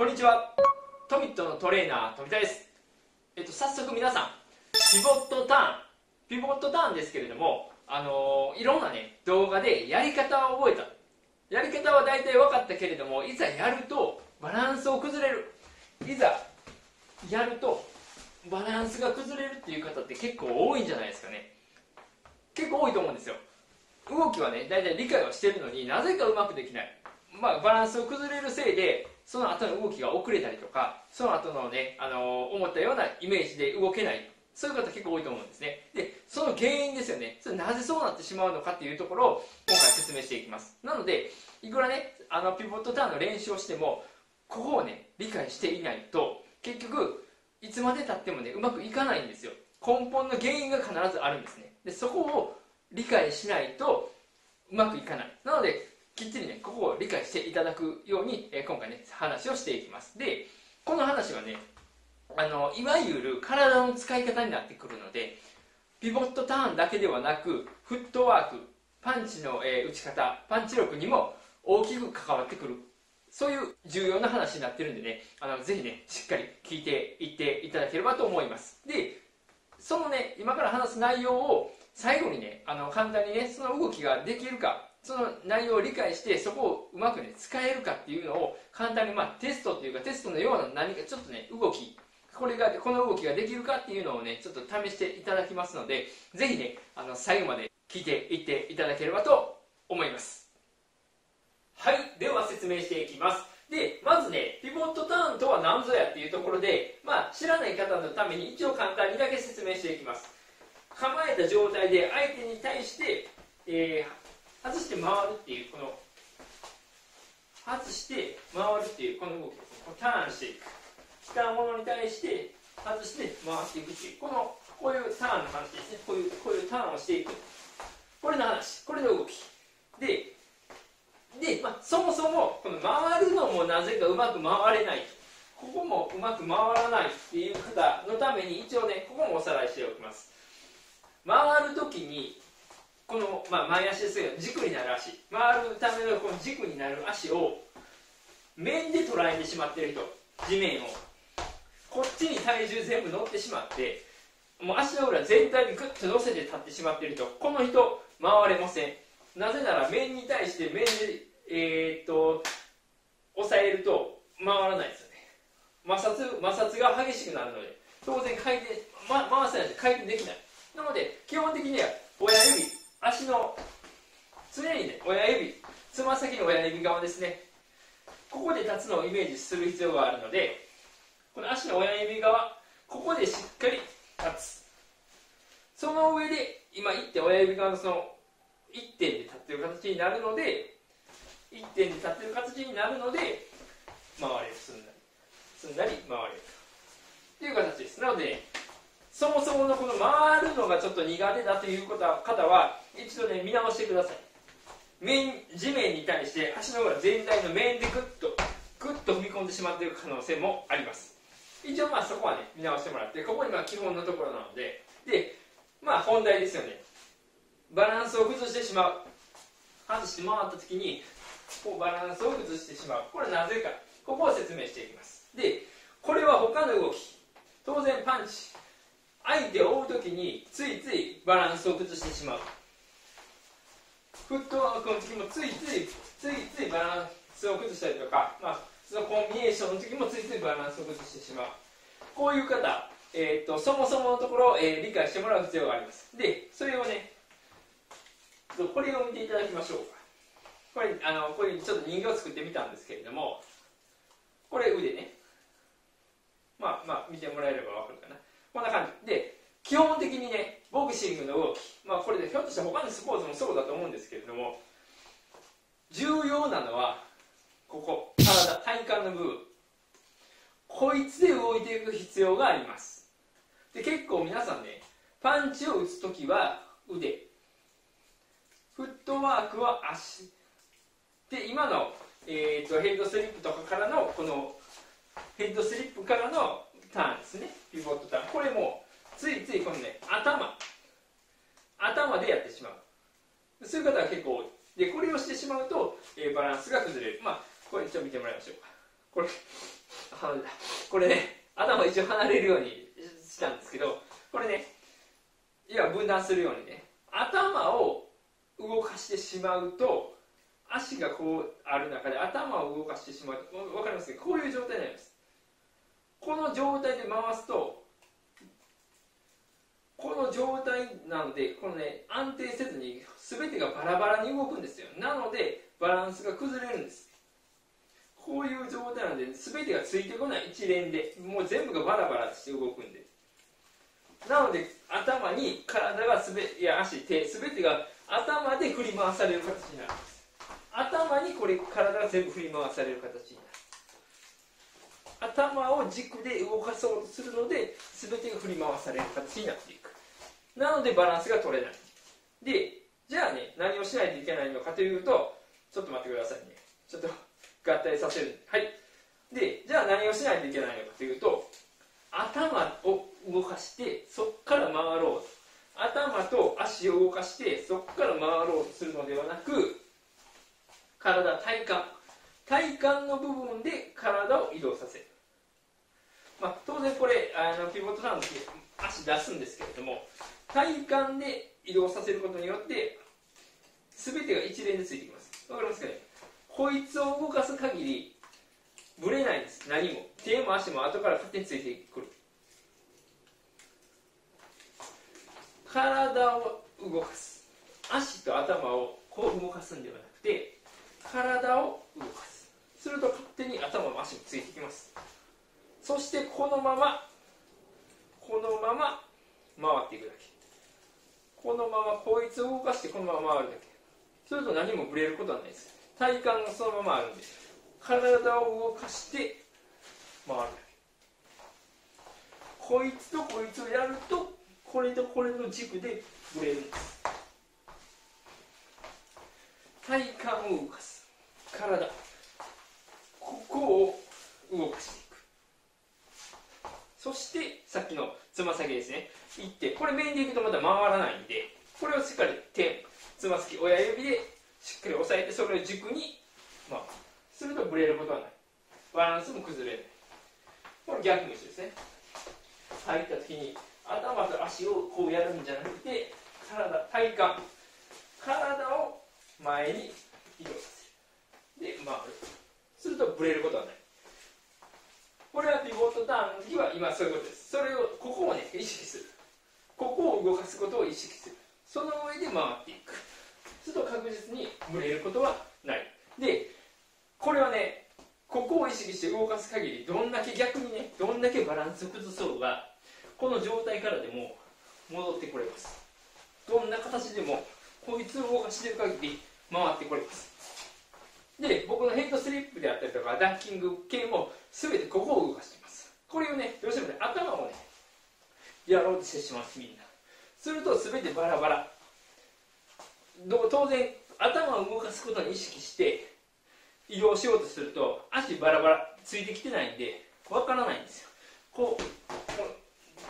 こんにちは。トミットのトレーナー富田です。えっと早速皆さんピボットターン。ピボットターンですけれどもあのーいろんなね動画でやり方を覚えた。やり方は大体分かったけれどもいざやるとバランスを崩れる。いざやるとバランスが崩れるっていう方って結構多いんじゃないですかね。結構多いと思うんですよ。動きはね大体理解はしてるのになぜかうまくできない。まあバランスを崩れるせいでその後の動きが遅れたりとかその後のね、あの思ったようなイメージで動けない。そういう方結構多いと思うんですね。でその原因ですよね。それなぜそうなってしまうのかっていうところを今回説明していきます。なのでいくらねあのピボットターンの練習をしてもここをね理解していないと結局いつまでたってもねうまくいかないんですよ。根本の原因が必ずあるんですね。でそこを理解しないとうまくいかない。なのできっちりねここを理解していただくように、え今回ね話をしていきます。でこの話はねあのいわゆる体の使い方になってくるのでピボットターンだけではなくフットワークパンチの、え打ち方パンチ力にも大きく関わってくる。そういう重要な話になってるんでねあのぜひねしっかり聞いていっていただければと思います。でそのね今から話す内容を最後にねあの簡単にねその動きができるかその内容を理解してそこをうまくね使えるかっていうのを簡単にまあテストっていうかテストのような何かちょっとね動きこれがこの動きができるかっていうのをねちょっと試していただきますのでぜひねあの最後まで聞いていっていただければと思います。はい。では説明していきます。でまずねピボットターンとは何ぞやっていうところで、まあ、知らない方のために一応簡単にだけ説明していきます。構えた状態で相手に対して、えー外して回るっていうこの外して回るっていうこの動きですね。こターンしていく来たものに対して外して回っていくっていうこのこういうターンの話ですね。こういうこういうターンをしていく。これの話。これの動き。でで、まあ、そもそもこの回るのもなぜかうまく回れないここもうまく回らないっていう方のために一応ねここもおさらいしておきます。回るときにこの、まあ、前足ですけど軸になる足。回るためのこの軸になる足を面で捉えてしまっている人。地面を。こっちに体重全部乗ってしまってもう足の裏全体にグッと乗せて立ってしまっている人。この人回れません。なぜなら面に対して面でえーっと押さえると回らないですよね。摩擦摩擦が激しくなるので。当然回転、ま、回せないと回転できない。なので基本的には親指足の常にね親指つま先の親指側ですね。ここで立つのをイメージする必要があるのでこの足の親指側ここでしっかり立つ。その上で今1点親指側のその1点で立ってる形になるので1点で立ってる形になるので回れる。すんなり。すんなり回れる。という形です。なので、ね、そもそものこの回るのがちょっと苦手だという方は一度ね見直してください。面地面に対して足の裏全体の面でグッとグッと踏み込んでしまっている可能性もあります。一応まあそこはね見直してもらってここにまあ基本のところなので。でまあ本題ですよね。バランスを崩してしまう。外して回った時にこうバランスを崩してしまう。これはなぜか。ここを説明していきます。でこれは他の動き。当然パンチ。相手を追う時についついバランスを崩してしまう。フットワークの時もついついついついバランスを崩したりとか、まあ、そのコンビネーションの時もついついバランスを崩してしまう。こういう方、えー、とそもそものところを、えー理解してもらう必要があります。でそれをねこれを見ていただきましょうか。これあのこれちょっと人形を作ってみたんですけれどもこれ腕ね。まあまあ見てもらえれば分かるかな。こんな感じ。で基本的にねボクシングの動き。まあこれでひょっとしたら他のスポーツもそうだと思うんですけれども重要なのはここ。体。体幹の部分。こいつで動いていく必要があります。で結構皆さんねパンチを打つ時は腕。フットワークは足。で今の、えー、とヘッドスリップとかからのこのヘッドスリップからのターンですね。ピボットターン。これもついついこのね頭。頭でやってしまう。そういう方が結構多い。でこれをしてしまうと、えーバランスが崩れる。まあこれ一応見てもらいましょうか。これあこれね頭一応離れるようにしたんですけどこれねいや分断するようにね頭を動かしてしまうと足がこうある中で頭を動かしてしまう。分かりますか？こういう状態になります。この状態で回すとこの状態なのでこのね安定せずに全てがバラバラに動くんですよ。なのでバランスが崩れるんです。こういう状態なので全てがついてこない。一連で。もう全部がバラバラして動くんで。なので頭に体がすべいや足手全てが頭で振り回される形になるんです。頭にこれ体が全部振り回される形になる。頭を軸で動かそうとするので全てが振り回される形になっていく。なのでバランスが取れない。でじゃあね何をしないといけないのかというとちょっと待ってくださいね。ちょっと合体させる。はい。でじゃあ何をしないといけないのかというと頭を動かしてそこから回ろう頭と足を動かしてそこから回ろうとするのではなく体体幹。体幹の部分で体を移動させる、まあ、当然これあのピボットターンの時足出すんですけれども体幹で移動させることによって全てが一連でついてきます。わかりますかね？こいつを動かす限りぶれないんです。何も。手も足も後から勝手についてくる。体を動かす。足と頭をこう動かすんではなくて体を動かす。すると勝手に頭も足もついてきます。そしてこのままこのまま回っていくだけ。このままこいつを動かしてこのまま回るだけ。すると何もぶれることはないです。体幹がそのままあるんで体を動かして回るだけ。こいつとこいつをやるとこれとこれの軸でぶれるんです。体幹を動かす。体。ここを動かして。そしてさっきのつま先ですね。いってこれ面でいくとまた回らないんでこれをしっかり手つま先親指でしっかり押さえてそれを軸にまあするとブレることはない。バランスも崩れない。これ逆も一緒ですね。入った時に頭と足をこうやるんじゃなくて体体幹。体を前に移動させる。で回る。するとブレることはない。これはピボットターンの時は今そういうことです。それをここをね意識する。ここを動かすことを意識する。その上で回っていく。すると確実にブレることはない。でこれはねここを意識して動かす限りどんだけ逆にねどんだけバランスを崩そうがこの状態からでも戻ってこれます。どんな形でもこいつを動かしてる限り回ってこれます。で僕のヘッドスリップであったりとかダッキング系も全てここを動かしています。これをねどうしてもね頭をねやろうとしてしまうみんな。すると全てバラバラ。当然頭を動かすことに意識して移動しようとすると足バラバラついてきてないんでわからないんですよ。こう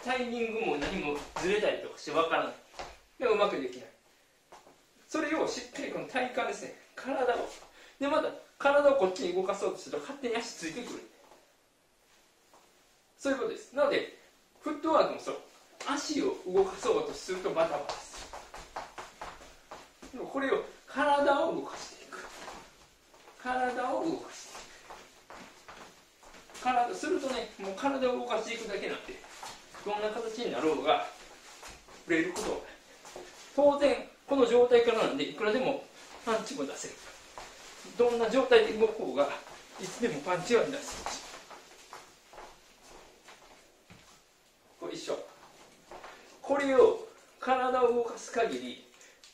タイミングも何もずれたりとかしてわからない。でうまくできない。それをしっかりこの体幹ですね体をでまた体をこっちに動かそうとすると勝手に足ついてくる。そういうことです。なのでフットワークもそう。足を動かそうとするとバタバタする。でもこれを体を動かしていく。体を動かしていく。体するとねもう体を動かしていくだけなんでどんな形になろうが触れること当然この状態からなんでいくらでもパンチも出せる。どんな状態で動こうがいつでもパンチは出せるこれ一緒。これを体を動かす限り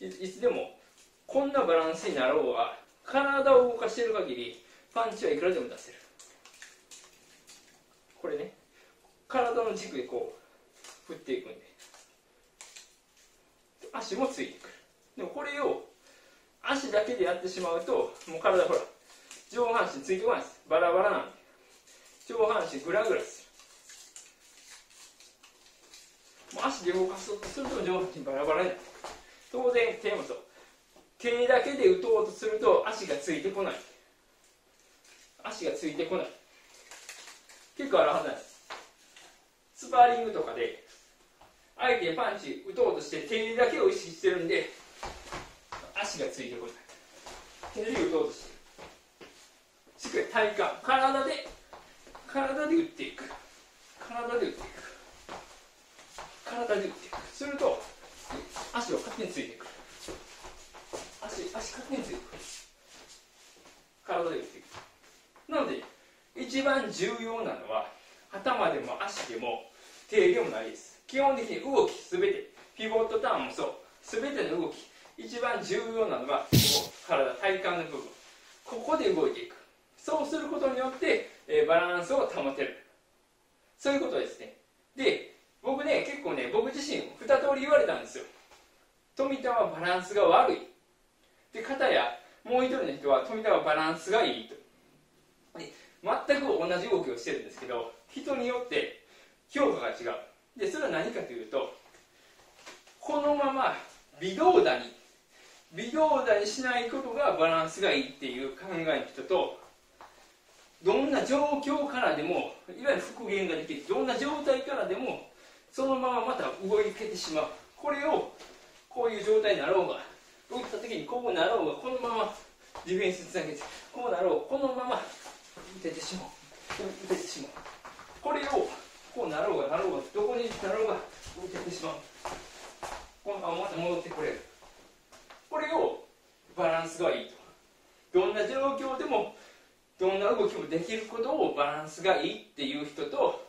いつでもこんなバランスになろうが体を動かしている限りパンチはいくらでも出せる。これね体の軸でこう振っていくんで。足もついてくる。でもこれを足だけでやってしまうともう体ほら上半身ついてこないです。バラバラなんで。上半身グラグラする。もう足で動かそうとすると上半身バラバラになって当然手もそう手だけで打とうとすると足がついてこない。足がついてこない。結構あるはずなんです。スパーリングとかで相手パンチ打とうとして手だけを意識してるんで足がついてこない手で打とうとして。しっかり体幹。体で体で打っていく。体で打っていく。体で打っていく。すると足を勝手についていく。足足勝手についていく。体で打っていく。なので一番重要なのは頭でも足でも手でもないです。基本的に動きすべてピボットターンもそう。すべての動き一番重要なのはここ体体幹の部分。ここで動いていく。そうすることによって、えー、バランスを保てる。そういうことですね。で僕ね結構ね僕自身2通り言われたんですよ。富田はバランスが悪い。で片やもう一人の人は富田はバランスがいいと。全く同じ動きをしてるんですけど人によって評価が違う。でそれは何かというとこのまま微動だに微動だにしないことがバランスがいいっていう考えの人とどんな状況からでもいわゆる復元ができるどんな状態からでもそのまままた動いてしまう。これをこういう状態になろうが打った時にこうなろうがこのままディフェンスつなげてこうなろうこのまま打ててしまう。打ててしまう。これをこうなろうがなろうがどこになろうが打ててしまう。このまままた戻ってくれる。これをバランスがいいと。どんな状況でもどんな動きもできることをバランスがいいっていう人と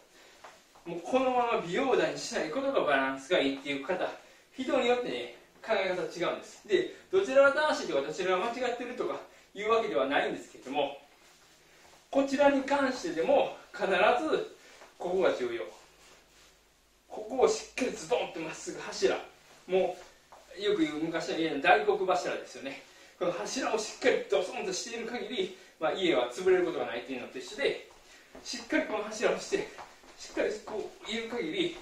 もうこのまま美容台にしないことがバランスがいいっていう方人によってね考え方違うんです。でどちらが正しいとかどちらが間違ってるとかいうわけではないんですけれどもこちらに関してでも必ずここが重要。ここをしっかりズドンってまっすぐ柱もうよく言う昔の家の大黒柱ですよね。この柱をしっかりドソンとしている限り、まあ、家は潰れることがないっていうのと一緒でしっかりこの柱をしてしっかりこういる限り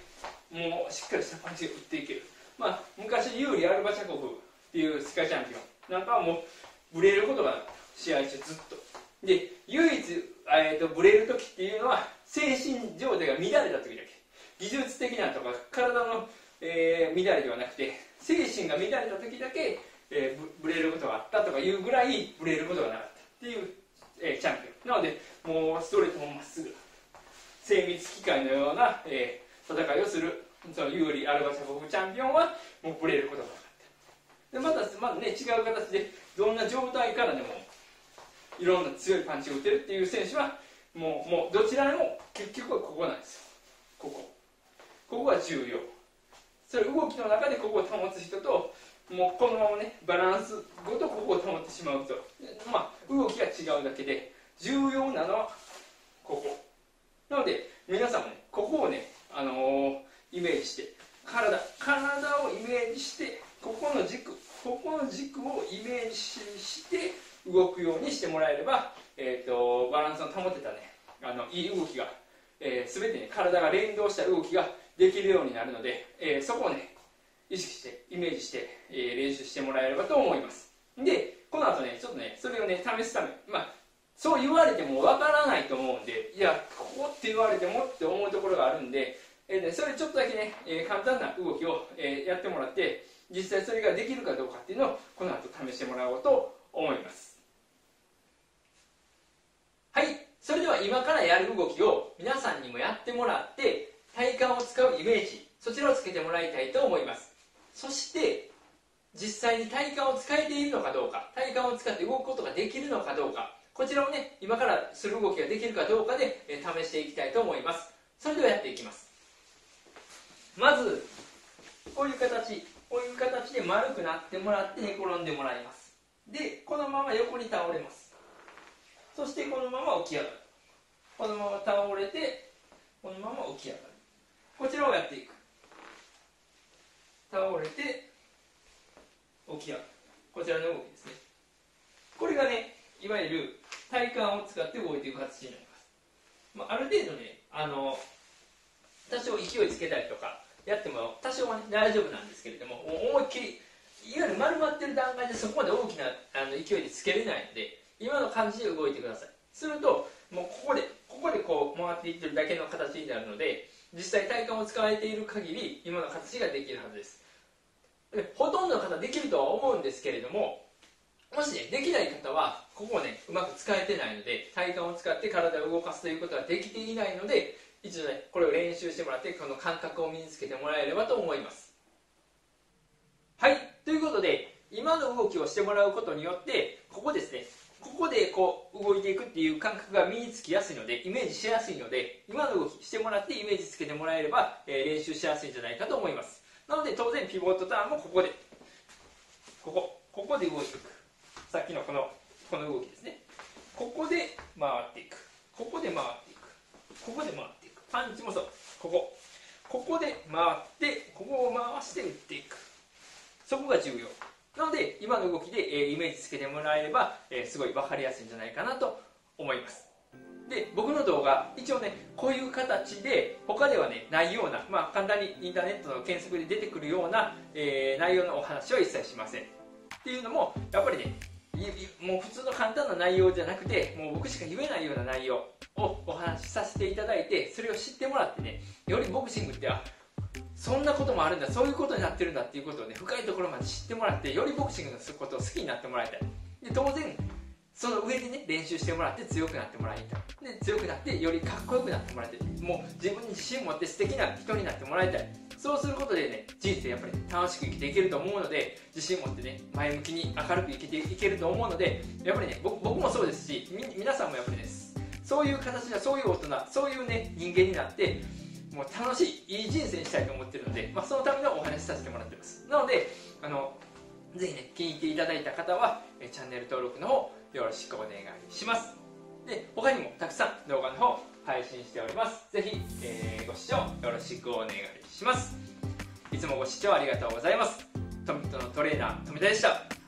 もうしっかりしたパンチが打っていける。まあ昔ユーリ・アルバチャコフっていう世界チャンピオンなんかはもうブレることが試合中ずっと。で唯一、えーと、ブレる時っていうのは精神状態が乱れた時だけ。技術的なとか体の、えー、乱れではなくて精神が乱れた時だけ、えー、ブレることがあったとかいうぐらいブレることがなかったっていう、えー、チャンピオン。なのでもうストレートもまっすぐ精密機械のような、えー、戦いをするその有利アルバチャコフチャンピオンはもうブレることがなかった。でまたまだね違う形でどんな状態からでもいろんな強いパンチを打てるっていう選手はもうもうどちらでも結局はここなんですよ。ここ。ここが重要。それ動きの中でここを保つ人ともうこのままねバランスごとここを保ってしまうと。まあ動きが違うだけで重要なのはここ。なので皆さんもねここをね、あのー、イメージして体体をイメージしてここの軸ここの軸をイメージして動くようにしてもらえれば、えーと、バランスの保てたねあのいい動きが、えー、全てね体が連動した動きができるようになるので、えー、そこをね意識してイメージして、えー、練習してもらえればと思います。でこの後ねちょっとねそれをね試すためまあそう言われてもわからないと思うんでいやここって言われてもって思うところがあるんで、えーね、それちょっとだけね、えー、簡単な動きを、えー、やってもらって実際それができるかどうかっていうのをこの後試してもらおうと思います。はい。それでは今からやる動きを皆さんにもやってもらって体幹を使うイメージそちらをつけてもらいたいと思います。そして実際に体幹を使えているのかどうか体幹を使って動くことができるのかどうかこちらをね今からする動きができるかどうかで、え試していきたいと思います。それではやっていきます。まずこういう形こういう形で丸くなってもらって寝転んでもらいます。でこのまま横に倒れます。そしてこのまま起き上がる。このまま倒れてこのまま起き上がる。こちらをやっていく。倒れて起き上がる。こちらの動きですね。これがねいわゆる体幹を使って動いていく形になります、まあ、ある程度ねあの多少勢いつけたりとかやっても多少は、ね、大丈夫なんですけれども思いっきりいわゆる丸まってる段階でそこまで大きなあの勢いでつけれないので今の感じで動いてください。するともうここでここでこう回っていってるだけの形になるので実際体幹を使われている限り今の形ができるはずです。でほとんどの方できるとは思うんですけれどももしねできない方はここをねうまく使えてないので体幹を使って体を動かすということができていないので一度ねこれを練習してもらってこの感覚を身につけてもらえればと思います。はいということで今の動きをしてもらうことによってここですねここでこう動いていくっていう感覚が身につきやすいのでイメージしやすいので今の動きしてもらってイメージつけてもらえれば、えー、練習しやすいんじゃないかと思います。なので当然ピボットターンもここで。ここここで動いていく。さっきのこのこの動きですね。ここで回っていく。ここで回っていく。ここで回っていく。パンチもそう。ここ。ここで回ってここを回して打っていく。そこが重要。なので今の動きで、えイメージつけてもらえれば、えすごい分かりやすいんじゃないかなと思います。で僕の動画一応ねこういう形で他ではねないような、まあ、簡単にインターネットの検索で出てくるような、えー、内容のお話は一切しません。っていうのもやっぱりねもう普通の簡単な内容じゃなくてもう僕しか言えないような内容をお話しさせていただいてそれを知ってもらってねよりボクシングってあそんなこともあるんだそういうことになってるんだっていうことをね深いところまで知ってもらってよりボクシングのことを好きになってもらいたい。で当然その上でね練習してもらって強くなってもらいたい。で強くなってよりかっこよくなってもらいたい。もう自分に自信持って素敵な人になってもらいたい。そうすることでね人生やっぱり楽しく生きていけると思うので自信持ってね前向きに明るく生きていけると思うのでやっぱりね僕もそうですし皆さんもやっぱりねそういう形でそういう大人そういうね人間になってもう楽しいいい人生にしたいと思ってるので、まあ、そのためのお話しさせてもらってます。なのであのぜひね気に入っていただいた方はえチャンネル登録の方よろしくお願いします。で他にもたくさん動画の方配信しております。ぜひ、えー、ご視聴よろしくお願いします。いつもご視聴ありがとうございます。トミットのトレーナー富田でした。